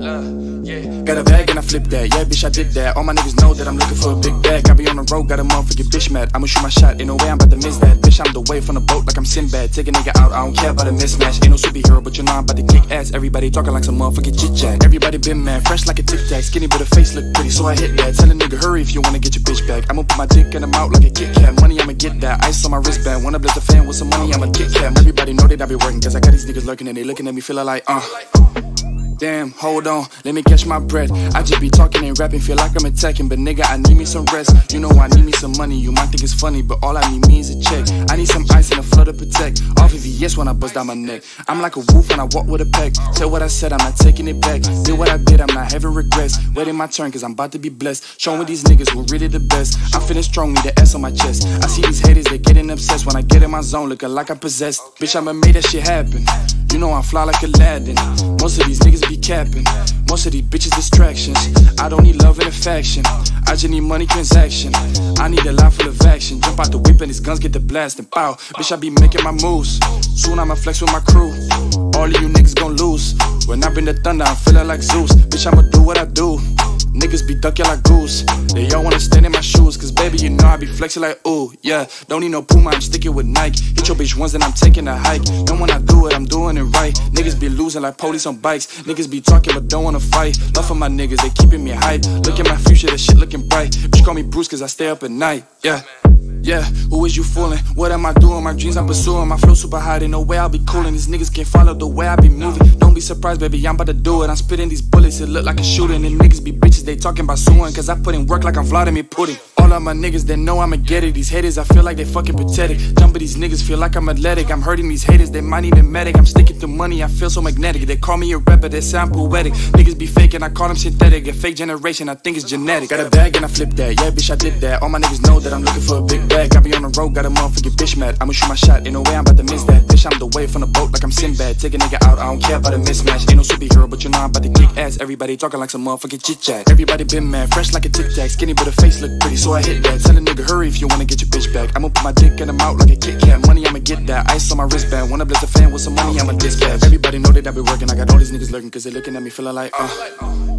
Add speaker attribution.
Speaker 1: Got a bag and I flip that, yeah, bitch, I did that. All my niggas know that I'm looking for a big bag. I be on the road, got a motherfucking bitch mad. I'ma shoot my shot, ain't no way I'm about to miss that. Bitch, I'm the way from the boat like I'm Sinbad. Take a nigga out, I don't care about a mismatch. Ain't no superhero, but you know I'm about to kick ass. Everybody talking like some motherfucking chit chat. Everybody been mad, fresh like a tic tac. Skinny, but the face look pretty, so I hit that. Tell a nigga, hurry if you wanna get your bitch back. I'ma put my dick in the mouth like a Kit Kat. Money, I'ma get that. Ice on my wristband. Wanna bless the fan with some money, I'ma Kit Kat. Everybody know that I be working, cause I got these niggas lurking and they looking at me feeling like, uh. Damn, hold on, let me catch my breath. I just be talking and rapping, feel like I'm attacking. But nigga, I need me some rest. You know, I need me some money. You might think it's funny, but all I need me is a check. I need some ice and a flood to protect. Off of yes when I bust down my neck. I'm like a wolf when I walk with a pack. Tell what I said, I'm not taking it back. Did what I did, I'm not having regrets. Waiting my turn, cause I'm about to be blessed. Showing these niggas who really the best. I'm feeling strong, need the S on my chest. I see these haters, they getting obsessed. When I get in my zone, looking like I'm possessed. Bitch, I'ma make that shit happen. You know I fly like Aladdin. Most of these niggas be capping. Most of these bitches distractions. I don't need love and affection. I just need money transaction. I need a life full of action. Jump out the whip and these guns get the blast and Pow, bitch, I be making my moves. Soon I'ma flex with my crew. All of you niggas gon' lose. When I bring the thunder, I'm feeling like Zeus. Bitch, I'ma do what I do. Niggas be ducking like goose. They all wanna flexing like ooh, yeah. Don't need no Puma, I'm sticking with Nike. Hit your bitch once, then I'm taking a hike. And when I do it, I'm doing it right. Niggas be losing like police on bikes. Niggas be talking but don't wanna fight. Love for my niggas, they keeping me hype. Look at my future, that shit looking bright. Bitch, call me Bruce cause I stay up at night, yeah. Yeah, who is you fooling? What am I doing? My dreams I'm pursuing. My flow super high, ain't no way I'll be cooling. These niggas can't follow the way I be moving. Don't be surprised, baby, I'm about to do it. I'm spitting these bullets, it look like a shooting. And niggas be bitches, they talking about suing. Cause I put in work like I'm Vladimir Putin. All my niggas, they know I'ma get it. These haters, I feel like they fucking pathetic. Jump these niggas, feel like I'm athletic. I'm hurting these haters, they might need a medic. I'm sticking to money, I feel so magnetic. They call me a rapper, they sound poetic. Niggas be faking, I call them synthetic. A fake generation, I think it's genetic. Got a bag and I flip that, yeah, bitch, I did that. All my niggas know that I'm looking for a big bag. I be on the road, got a motherfucking bitch mad. I'ma shoot my shot, ain't no way I'm about to miss that. Bitch, I'm the way from the boat like I'm Sinbad. Take a nigga out, I don't care about a mismatch. Ain't no superhero, but you know I'm about to kick ass. Everybody talking like some motherfucking chit chat. Everybody been mad, fresh like a tic tac. Skinny, but the face look pretty, so I hit that. Tell a nigga hurry if you wanna get your bitch back. I'ma put my dick in the mouth like a Kit Kat. Money, I'ma get that. Ice on my wristband. Wanna bless a fan with some money, I'ma dispatch. Everybody know that I be working. I got all these niggas lurking, cause they looking at me feeling like, uh.